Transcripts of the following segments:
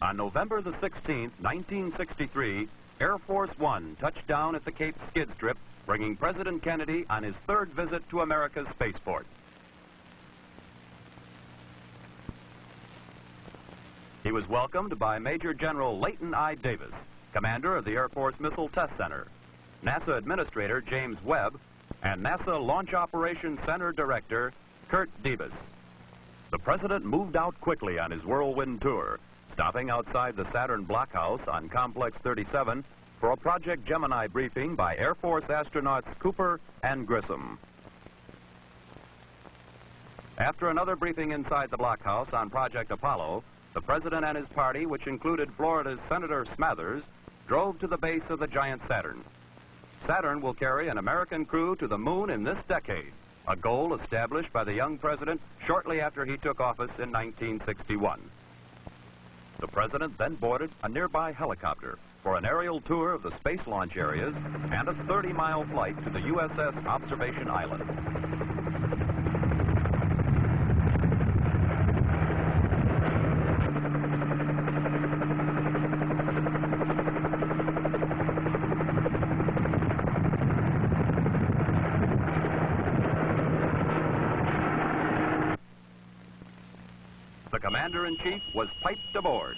On November the 16th, 1963, Air Force One touched down at the Cape Skid Strip, bringing President Kennedy on his third visit to America's spaceport. He was welcomed by Major General Leighton I. Davis, commander of the Air Force Missile Test Center, NASA Administrator James Webb, and NASA Launch Operations Center Director Kurt Debus. The president moved out quickly on his whirlwind tour, stopping outside the Saturn Blockhouse on Complex 37 for a Project Gemini briefing by Air Force astronauts Cooper and Grissom. After another briefing inside the Blockhouse on Project Apollo, the president and his party, which included Florida's Senator Smathers, drove to the base of the giant Saturn. Saturn will carry an American crew to the moon in this decade, a goal established by the young president shortly after he took office in 1961. The president then boarded a nearby helicopter for an aerial tour of the space launch areas and a 30-mile flight to the USS Observation Island. The commander-in-chief was piped aboard.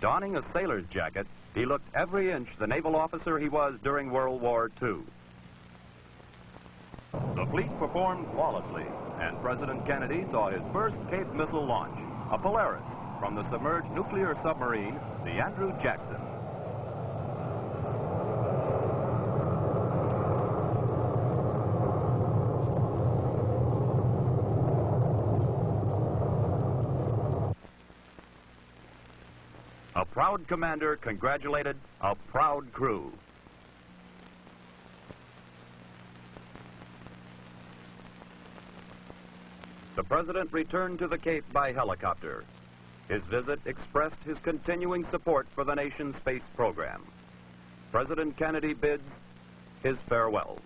Donning a sailor's jacket, he looked every inch the naval officer he was during World War II. The fleet performed flawlessly, and President Kennedy saw his first Cape missile launch, a Polaris, from the submerged nuclear submarine, the Andrew Jackson. A proud commander congratulated a proud crew. The president returned to the Cape by helicopter. His visit expressed his continuing support for the nation's space program. President Kennedy bids his farewells.